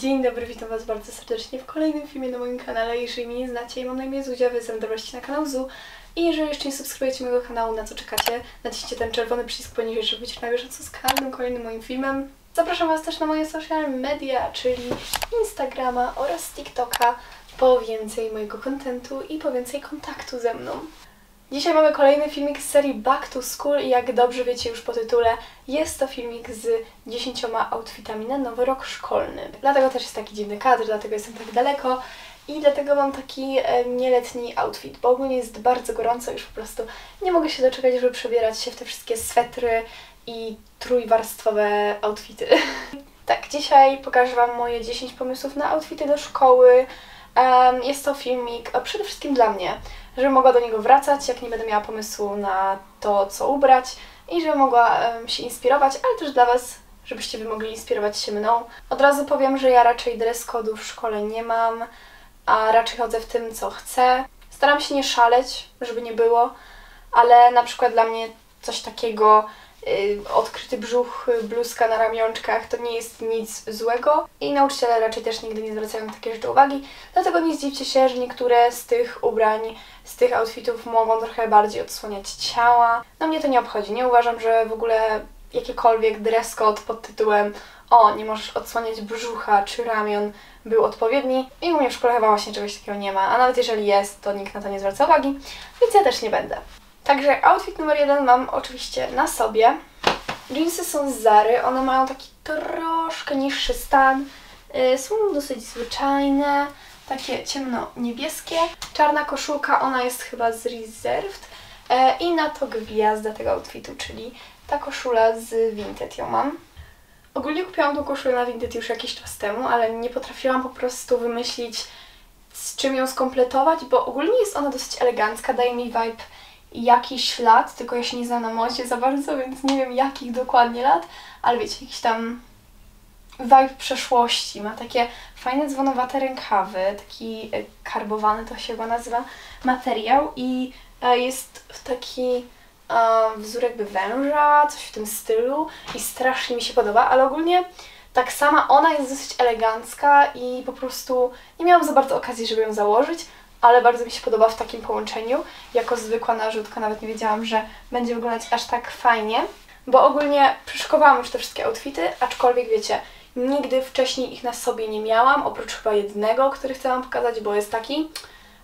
Dzień dobry, witam Was bardzo serdecznie w kolejnym filmie na moim kanale. Jeżeli mnie nie znacie, mam na imię Zuzia, wy zapraszam na kanał Zu. I jeżeli jeszcze nie subskrybujecie mojego kanału, na co czekacie, naciśnijcie ten czerwony przycisk poniżej, żeby być na bieżąco z każdym kolejnym moim filmem. Zapraszam Was też na moje social media, czyli Instagrama oraz TikToka po więcej mojego kontentu i po więcej kontaktu ze mną. Dzisiaj mamy kolejny filmik z serii Back to School i jak dobrze wiecie już po tytule, jest to filmik z 10 outfitami na nowy rok szkolny. Dlatego też jest taki dziwny kadr, dlatego jestem tak daleko i dlatego mam taki e, nieletni outfit, bo ogólnie jest bardzo gorąco, już po prostu nie mogę się doczekać, żeby przebierać się w te wszystkie swetry i trójwarstwowe outfity. tak, dzisiaj pokażę Wam moje 10 pomysłów na outfity do szkoły. Um, jest to filmik przede wszystkim dla mnie, żebym mogła do niego wracać, jak nie będę miała pomysłu na to, co ubrać i żebym mogła się inspirować, ale też dla Was, żebyście Wy mogli inspirować się mną. Od razu powiem, że ja raczej dress code'u w szkole nie mam, a raczej chodzę w tym, co chcę. Staram się nie szaleć, żeby nie było, ale na przykład dla mnie coś takiego Y, odkryty brzuch, bluzka na ramionczkach to nie jest nic złego i nauczyciele raczej też nigdy nie zwracają na takie rzeczy uwagi, dlatego nie zdziwcie się, że niektóre z tych ubrań, z tych outfitów mogą trochę bardziej odsłaniać ciała. No mnie to nie obchodzi, nie uważam, że w ogóle jakikolwiek dress code pod tytułem o, nie możesz odsłaniać brzucha czy ramion był odpowiedni i u mnie w szkole chyba właśnie czegoś takiego nie ma, a nawet jeżeli jest, to nikt na to nie zwraca uwagi, więc ja też nie będę. Także outfit numer jeden mam oczywiście na sobie. Jeansy są z Zary, one mają taki troszkę niższy stan. Yy, są dosyć zwyczajne, takie ciemno-niebieskie. Czarna koszulka, ona jest chyba z Reserved. Yy, I na to gwiazda tego outfitu, czyli ta koszula z Vinted ją mam. Ogólnie kupiłam tą koszulę na Vinted już jakiś czas temu, ale nie potrafiłam po prostu wymyślić z czym ją skompletować, bo ogólnie jest ona dosyć elegancka, daje mi vibe jakiś lat, tylko ja się nie znam na modzie za bardzo, więc nie wiem jakich dokładnie lat, ale wiecie, jakiś tam vibe przeszłości. Ma takie fajne dzwonowate rękawy, taki e, karbowany to się chyba nazywa materiał i e, jest w taki e, wzór jakby węża, coś w tym stylu i strasznie mi się podoba, ale ogólnie tak sama ona jest dosyć elegancka i po prostu nie miałam za bardzo okazji, żeby ją założyć, ale bardzo mi się podoba w takim połączeniu. Jako zwykła narzutka nawet nie wiedziałam, że będzie wyglądać aż tak fajnie, bo ogólnie przeszkowałam już te wszystkie outfity, aczkolwiek wiecie, nigdy wcześniej ich na sobie nie miałam, oprócz chyba jednego, który chcę Wam pokazać, bo jest taki,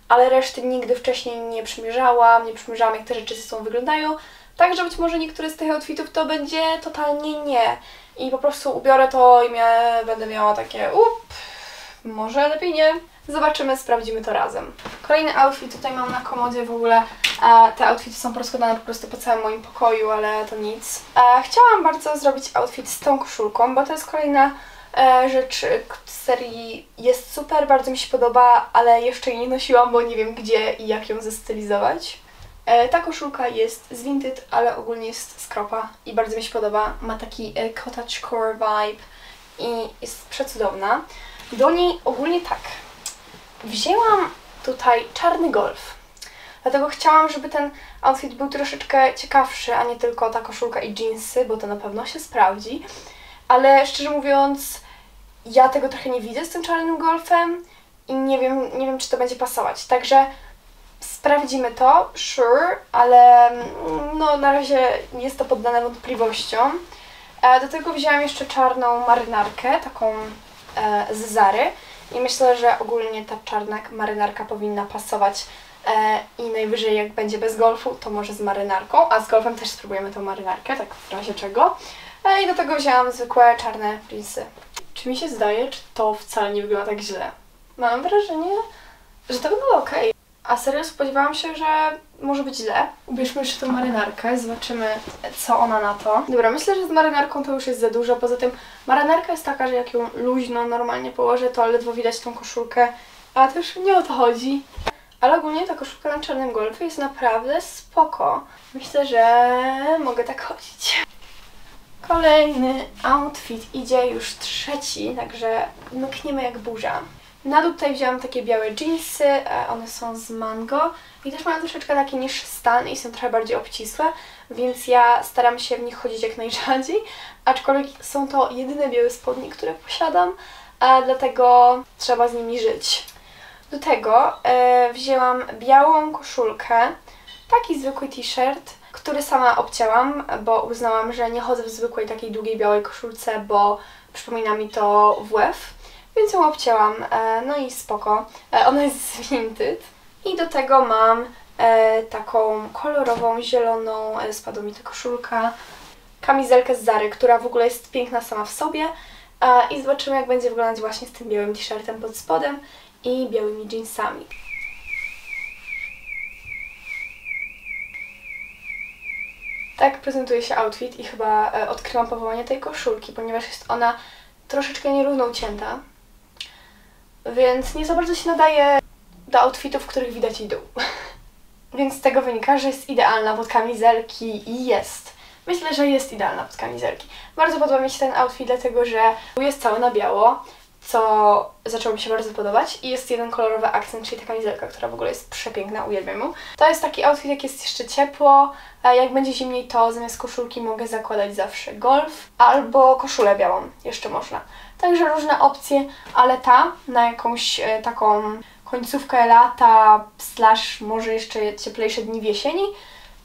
ale reszty nigdy wcześniej nie przymierzałam, nie przymierzałam jak te rzeczy ze sobą wyglądają, także być może niektóry z tych outfitów to będzie totalnie nie. I po prostu ubiorę to i mia będę miała takie up, może lepiej nie. Zobaczymy, sprawdzimy to razem. Kolejny outfit tutaj mam na komodzie w ogóle. E, te outfity są porozkładane po prostu po całym moim pokoju, ale to nic. E, chciałam bardzo zrobić outfit z tą koszulką, bo to jest kolejna e, rzecz z serii jest super, bardzo mi się podoba, ale jeszcze jej nie nosiłam, bo nie wiem gdzie i jak ją zestylizować. E, ta koszulka jest z Vinted, ale ogólnie jest z kropa i bardzo mi się podoba. Ma taki e, cottagecore vibe i jest przecudowna. Do niej ogólnie tak. Wzięłam tutaj czarny golf. Dlatego chciałam, żeby ten outfit był troszeczkę ciekawszy, a nie tylko ta koszulka i jeansy, bo to na pewno się sprawdzi. Ale szczerze mówiąc, ja tego trochę nie widzę z tym czarnym golfem i nie wiem, nie wiem czy to będzie pasować. Także sprawdzimy to, sure, ale mm, no na razie jest to poddane wątpliwościom. E, do tego wzięłam jeszcze czarną marynarkę, taką e, z Zary. I myślę, że ogólnie ta czarna marynarka powinna pasować e, i najwyżej jak będzie bez golfu, to może z marynarką, a z golfem też spróbujemy tą marynarkę, tak w razie czego. E, I do tego wzięłam zwykłe czarne jeansy. Czy mi się zdaje, czy to wcale nie wygląda tak źle? Mam wrażenie, że to było ok. A serio spodziewałam się, że może być źle. Ubierzmy jeszcze tą marynarkę, zobaczymy co ona na to. Dobra, myślę, że z marynarką to już jest za dużo, poza tym marynarka jest taka, że jak ją luźno normalnie położę, to ledwo widać tą koszulkę, a też nie o to chodzi. Ale ogólnie ta koszulka na czarnym golfie jest naprawdę spoko. Myślę, że mogę tak chodzić. Kolejny outfit idzie już trzeci, także mkniemy jak burza. Na dół tutaj wzięłam takie białe jeansy, e, one są z mango i też mają troszeczkę taki niższy stan i są trochę bardziej obcisłe, więc ja staram się w nich chodzić jak najrzadziej, aczkolwiek są to jedyne białe spodnie, które posiadam, dlatego trzeba z nimi żyć. Do tego e, wzięłam białą koszulkę, taki zwykły t-shirt, który sama obcięłam, bo uznałam, że nie chodzę w zwykłej takiej długiej białej koszulce, bo przypomina mi to WF, więc ją obcięłam, e, no i spoko. E, ona jest z Vinted. I do tego mam e, taką kolorową, zieloną, spadła mi ta koszulka, kamizelkę z Zary, która w ogóle jest piękna sama w sobie. I zobaczymy, jak będzie wyglądać właśnie z tym białym t-shirtem pod spodem i białymi jeansami. Tak prezentuje się outfit i chyba odkryłam powołanie tej koszulki, ponieważ jest ona troszeczkę nierówno ucięta, więc nie za bardzo się nadaje do outfitów, w których widać jej dół. więc z tego wynika, że jest idealna pod kamizelki i jest. Myślę, że jest idealna pod kamizelki. Bardzo podoba mi się ten outfit, dlatego że jest cały na biało, co zaczęło mi się bardzo podobać i jest jeden kolorowy akcent, czyli ta kamizelka, która w ogóle jest przepiękna, uwielbiam ją. To jest taki outfit, jak jest jeszcze ciepło, jak będzie zimniej, to zamiast koszulki mogę zakładać zawsze golf albo koszulę białą, jeszcze można. Także różne opcje, ale ta na jakąś e, taką końcówkę lata, slash może jeszcze cieplejsze dni w jesieni,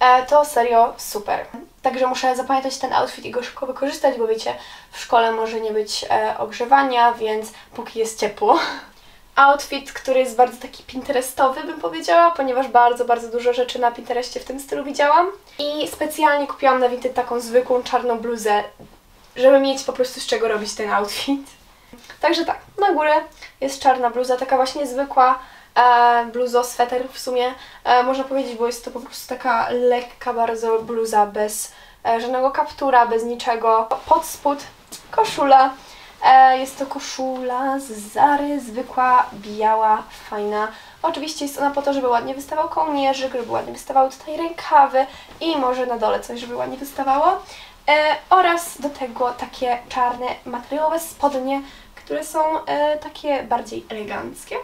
e, to serio super. Także muszę zapamiętać ten outfit i go szybko wykorzystać, bo wiecie, w szkole może nie być e, ogrzewania, więc póki jest ciepło. Outfit, który jest bardzo taki pinterestowy, bym powiedziała, ponieważ bardzo, bardzo dużo rzeczy na Pinterestie w tym stylu widziałam. I specjalnie kupiłam na Vinted taką zwykłą czarną bluzę, żeby mieć po prostu z czego robić ten outfit. Także tak, na górę jest czarna bluza, taka właśnie zwykła, e, bluzo, sweter w sumie, e, można powiedzieć, bo jest to po prostu taka lekka bardzo bluza, bez e, żadnego kaptura, bez niczego. Pod spód koszula, e, jest to koszula z Zary, zwykła, biała, fajna. Oczywiście jest ona po to, żeby ładnie wystawał kołnierzyk, żeby ładnie wystawały tutaj rękawy i może na dole coś, żeby ładnie wystawało. E, oraz do tego takie czarne materiałowe spodnie, które są e, takie bardziej eleganckie.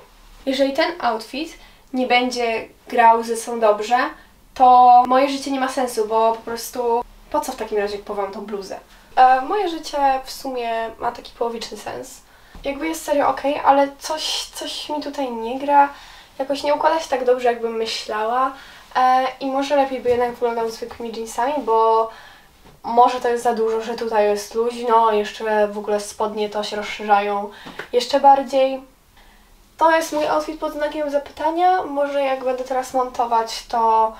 Jeżeli ten outfit nie będzie grał ze sobą dobrze, to moje życie nie ma sensu, bo po prostu po co w takim razie kupowałam tą bluzę? E, moje życie w sumie ma taki połowiczny sens. Jakby jest serio ok, ale coś, coś mi tutaj nie gra, jakoś nie układa się tak dobrze, jakbym myślała. E, I może lepiej by jednak wyglądał zwykłymi jeansami, bo może to jest za dużo, że tutaj jest luźno, jeszcze w ogóle spodnie to się rozszerzają jeszcze bardziej. To jest mój outfit pod znakiem zapytania. Może jak będę teraz montować, to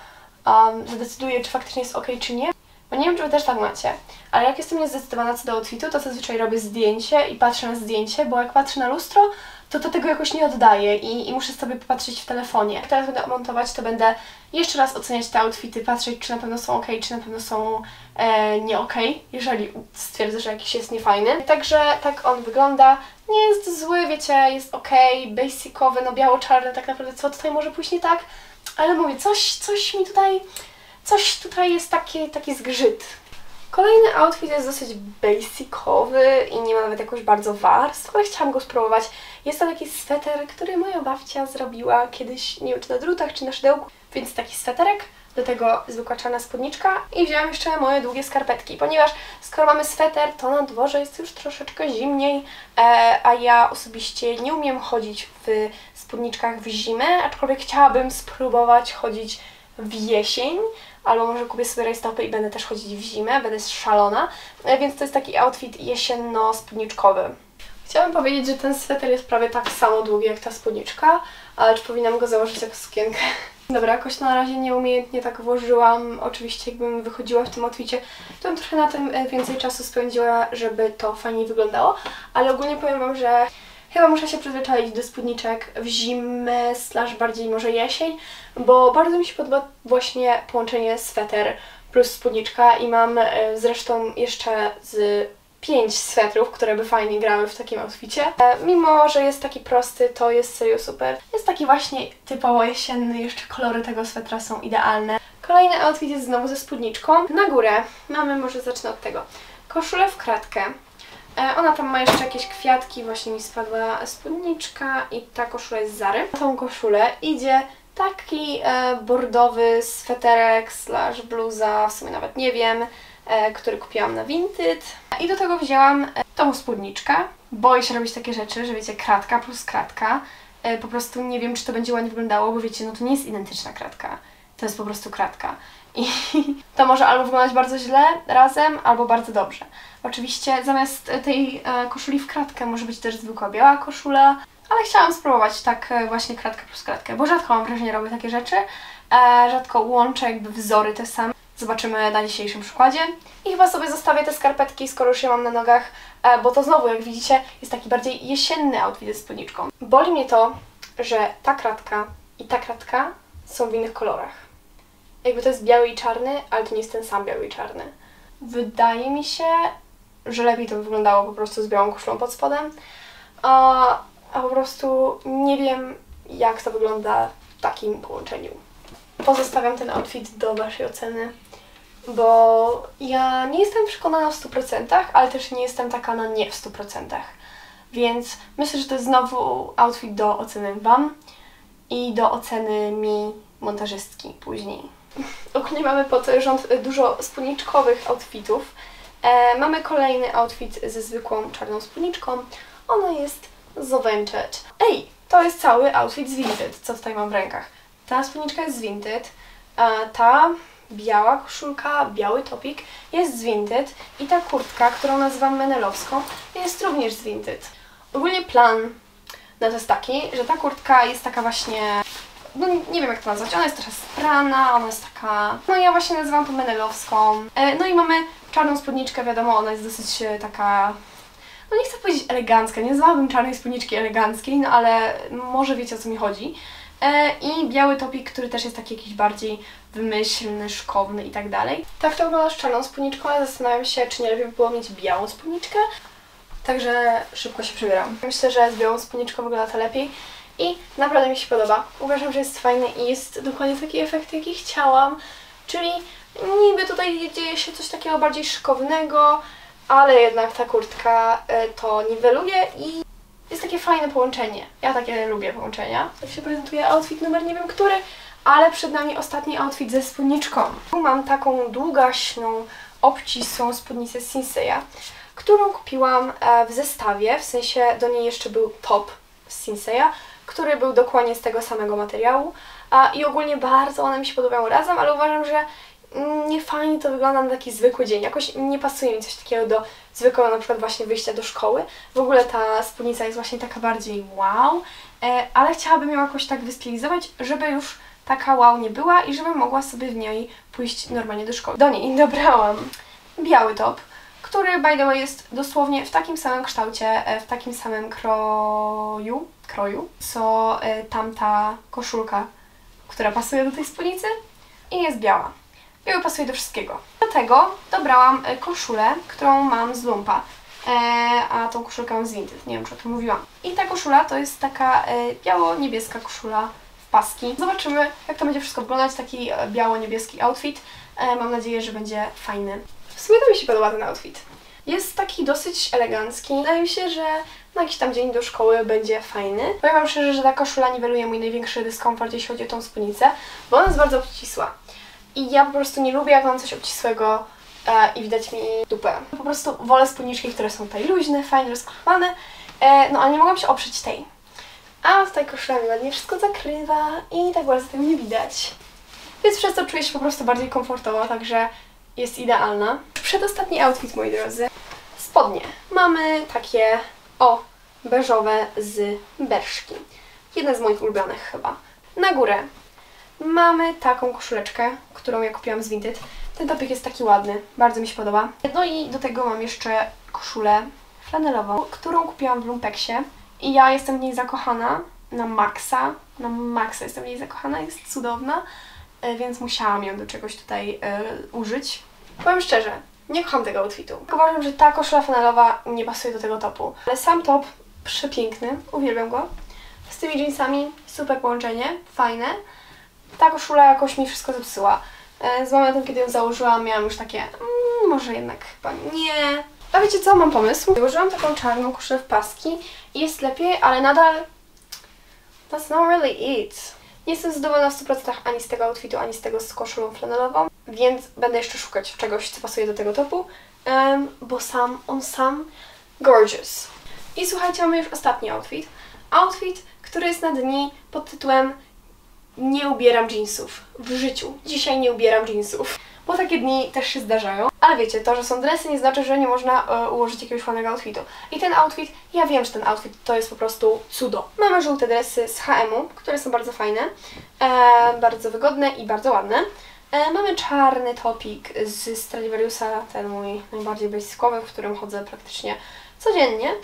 um, zdecyduję, czy faktycznie jest ok, czy nie. Bo nie wiem, czy wy też tak macie, ale jak jestem niezdecydowana co do outfitu, to zazwyczaj robię zdjęcie i patrzę na zdjęcie, bo jak patrzę na lustro, to to tego jakoś nie oddaję i, i muszę sobie popatrzeć w telefonie. Jak teraz będę montować, to będę jeszcze raz oceniać te outfity, patrzeć, czy na pewno są ok, czy na pewno są e, nie ok, jeżeli stwierdzę, że jakiś jest niefajny. Także tak on wygląda. Nie jest zły, wiecie, jest ok, basicowy, no biało-czarny, tak naprawdę co tutaj może pójść nie tak, ale mówię, coś, coś mi tutaj, coś tutaj jest taki, taki zgrzyt. Kolejny outfit jest dosyć basicowy i nie ma nawet jakoś bardzo warstw, ale chciałam go spróbować. Jest to taki sweter, który moja babcia zrobiła kiedyś, nie wiem czy na drutach, czy na szydełku, więc taki sweterek, do tego zwykła czarna spódniczka i wzięłam jeszcze moje długie skarpetki, ponieważ skoro mamy sweter, to na dworze jest już troszeczkę zimniej, e, a ja osobiście nie umiem chodzić w spódniczkach w zimę, aczkolwiek chciałabym spróbować chodzić w jesień, albo może kupię sobie rajstopy i będę też chodzić w zimę, będę szalona, e, więc to jest taki outfit jesienno-spódniczkowy. Chciałabym powiedzieć, że ten sweter jest prawie tak samo długi jak ta spódniczka, ale czy powinnam go założyć jako sukienkę? Dobra, jakoś na razie nieumiejętnie tak włożyłam. Oczywiście jakbym wychodziła w tym outficie, to bym trochę na tym e, więcej czasu spędziła, żeby to fajnie wyglądało, ale ogólnie powiem Wam, że Chyba muszę się przyzwyczaić do spódniczek w zimę, slash bardziej może jesień, bo bardzo mi się podoba właśnie połączenie sweter plus spódniczka i mam e, zresztą jeszcze z pięć swetrów, które by fajnie grały w takim outficie. E, mimo, że jest taki prosty, to jest serio super. Jest taki właśnie typowo jesienny, jeszcze kolory tego swetra są idealne. Kolejny outfit jest znowu ze spódniczką. Na górę mamy, może zacznę od tego, koszulę w kratkę. E, ona tam ma jeszcze jakieś kwiatki, właśnie mi spadła spódniczka i ta koszula jest Zary. Na tą koszulę idzie taki e, bordowy sweterek slash bluza, w sumie nawet nie wiem, który kupiłam na Vinted. I do tego wzięłam e, tą spódniczkę. boję się robić takie rzeczy, że wiecie, kratka plus kratka. E, po prostu nie wiem, czy to będzie ładnie wyglądało, bo wiecie, no to nie jest identyczna kratka. To jest po prostu kratka. I to może albo wyglądać bardzo źle razem, albo bardzo dobrze. Oczywiście zamiast tej e, koszuli w kratkę może być też zwykła biała koszula, ale chciałam spróbować tak e, właśnie kratkę plus kratkę, bo rzadko mam wrażenie robię takie rzeczy. E, rzadko łączę jakby wzory te same. Zobaczymy na dzisiejszym przykładzie. I chyba sobie zostawię te skarpetki, skoro już je mam na nogach, e, bo to znowu, jak widzicie, jest taki bardziej jesienny outfit z spódniczką. Boli mnie to, że ta kratka i ta kratka są w innych kolorach. Jakby to jest biały i czarny, ale to nie jest ten sam biały i czarny. Wydaje mi się, że lepiej to wyglądało po prostu z białą koszulą pod spodem, a, a po prostu nie wiem, jak to wygląda w takim połączeniu. Pozostawiam ten outfit do Waszej oceny, bo ja nie jestem przekonana w 100%, ale też nie jestem taka na nie w 100%. Więc myślę, że to jest znowu outfit do oceny Wam i do oceny mi montażystki później. Ogólnie mamy pod rząd dużo spódniczkowych outfitów. E, mamy kolejny outfit ze zwykłą czarną spódniczką. Ona jest z. Ej, to jest cały outfit z Vinted, co tutaj mam w rękach. Ta spódniczka jest z Vinted, a ta biała koszulka, biały topik jest z Vinted i ta kurtka, którą nazywam menelowską, jest również z Vinted. Ogólnie plan no to jest taki, że ta kurtka jest taka właśnie, no nie wiem jak to nazwać, ona jest trochę sprana, ona jest taka, no ja właśnie nazywam to menelowską. E, no i mamy czarną spódniczkę, wiadomo, ona jest dosyć e, taka, no nie chcę powiedzieć elegancka, nie nazwałabym czarnej spódniczki eleganckiej, no ale może wiecie o co mi chodzi. E, I biały topik, który też jest taki jakiś bardziej wymyślny, szkowny i tak dalej. Tak to wygląda z czarną spódniczką, ale zastanawiam się, czy nie lepiej by było mieć białą spódniczkę. Także szybko się przebieram. Myślę, że z białą spódniczką wygląda to lepiej i naprawdę mi się podoba. Uważam, że jest fajny i jest dokładnie taki efekt, jaki chciałam. Czyli niby tutaj dzieje się coś takiego bardziej szkownego, ale jednak ta kurtka y, to niweluje i jest takie fajne połączenie. Ja takie lubię połączenia. Tak się prezentuje outfit numer nie wiem który, ale przed nami ostatni outfit ze spódniczką. Tu mam taką długaśną, obcisłą spódnicę Sinseya, którą kupiłam e, w zestawie, w sensie do niej jeszcze był top z Sinseya, który był dokładnie z tego samego materiału i ogólnie bardzo one mi się podobają razem, ale uważam, że nie fajnie to wygląda na taki zwykły dzień. Jakoś nie pasuje mi coś takiego do zwykłego na przykład właśnie wyjścia do szkoły. W ogóle ta spódnica jest właśnie taka bardziej wow, e, ale chciałabym ją jakoś tak wystylizować, żeby już taka wow nie była i żebym mogła sobie w niej pójść normalnie do szkoły. Do niej dobrałam biały top, który by the way jest dosłownie w takim samym kształcie, e, w takim samym kroju, kroju co e, tamta koszulka, która pasuje do tej spódnicy i jest biała. Biały pasuje do wszystkiego. Do tego dobrałam e, koszulę, którą mam z lumpa. E, a tą koszulkę mam z Vinted, nie wiem czy o tym mówiłam. I ta koszula to jest taka e, biało-niebieska koszula w paski. Zobaczymy jak to będzie wszystko wyglądać, taki e, biało-niebieski outfit. E, mam nadzieję, że będzie fajny. W sumie to mi się podoba ten outfit. Jest taki dosyć elegancki. Wydaje mi się, że na jakiś tam dzień do szkoły będzie fajny. Powiem Wam szczerze, że ta koszula niweluje mój największy dyskomfort, jeśli chodzi o tą spódnicę, bo ona jest bardzo obcisła. I ja po prostu nie lubię, jak mam coś obcisłego e, i widać mi dupę. Po prostu wolę spódniczki, które są tutaj luźne, fajnie rozkrowane, e, no ale nie mogłam się oprzeć tej. A tutaj koszula mi ładnie wszystko zakrywa i tak bardzo tego nie widać. Więc przez to czuję się po prostu bardziej komfortowo, także jest idealna. Przedostatni outfit, moi drodzy. Spodnie. Mamy takie, o, beżowe z berszki. Jedne z moich ulubionych chyba. Na górę mamy taką koszuleczkę, którą ja kupiłam z Vinted. Ten topik jest taki ładny, bardzo mi się podoba. No i do tego mam jeszcze koszulę flanelową, którą kupiłam w Lumpeksie. I ja jestem w niej zakochana na maksa. Na maksa jestem w niej zakochana, jest cudowna, e, więc musiałam ją do czegoś tutaj e, użyć. Powiem szczerze, nie kocham tego outfitu. Uważam, że ta koszula flanelowa nie pasuje do tego topu. Ale sam top przepiękny, uwielbiam go. Z tymi jeansami super połączenie, fajne. Ta koszula jakoś mi wszystko zepsuła. E, z momentem, kiedy ją założyłam, miałam już takie, mm, może jednak chyba nie. A wiecie co, mam pomysł. Założyłam taką czarną koszulę w paski i jest lepiej, ale nadal that's not really it. Nie jestem zadowolona w 100% ani z tego outfitu, ani z tego z koszulą flanelową, więc będę jeszcze szukać czegoś, co pasuje do tego topu, um, bo sam, on sam gorgeous. I słuchajcie, mamy już ostatni outfit. Outfit, który jest na dni pod tytułem Nie ubieram jeansów. W życiu. Dzisiaj nie ubieram jeansów. Bo takie dni też się zdarzają. Ale wiecie, to, że są dresy nie znaczy, że nie można e, ułożyć jakiegoś fajnego outfitu. I ten outfit, ja wiem, że ten outfit to jest po prostu cudo. Mamy żółte dresy z H&M-u, które są bardzo fajne, e, bardzo wygodne i bardzo ładne. E, mamy czarny topik z Stradivariusa, ten mój najbardziej basicowy, w którym chodzę praktycznie codziennie.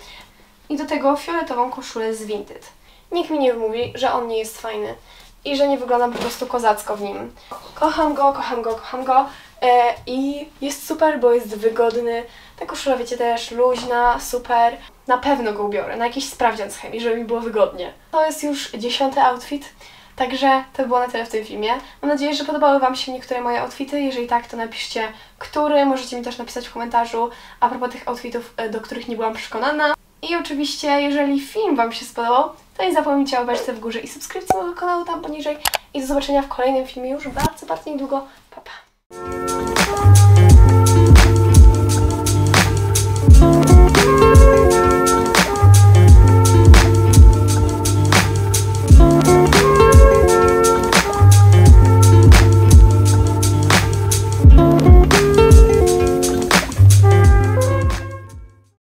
I do tego fioletową koszulę z Vinted. Nikt mi nie wmówi, że on nie jest fajny i że nie wyglądam po prostu kozacko w nim. Kocham go, kocham go, kocham go e, i jest super, bo jest wygodny. Ta koszula, wiecie, też luźna, super. Na pewno go ubiorę, na jakiś sprawdzian z chemii, żeby mi było wygodnie. To jest już dziesiąty outfit. Także to było na tyle w tym filmie. Mam nadzieję, że podobały Wam się niektóre moje outfity. Jeżeli tak, to napiszcie, który. Możecie mi też napisać w komentarzu a propos tych outfitów, e, do których nie byłam przekonana. I oczywiście, jeżeli film Wam się spodobał, to nie zapomnijcie o beczce w górze i subskrypcji mojego kanału tam poniżej. I do zobaczenia w kolejnym filmie już bardzo, bardzo niedługo. Pa, pa!